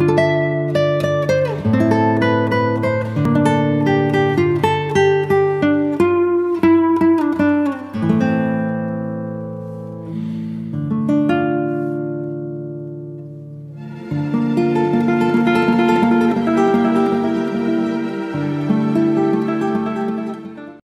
you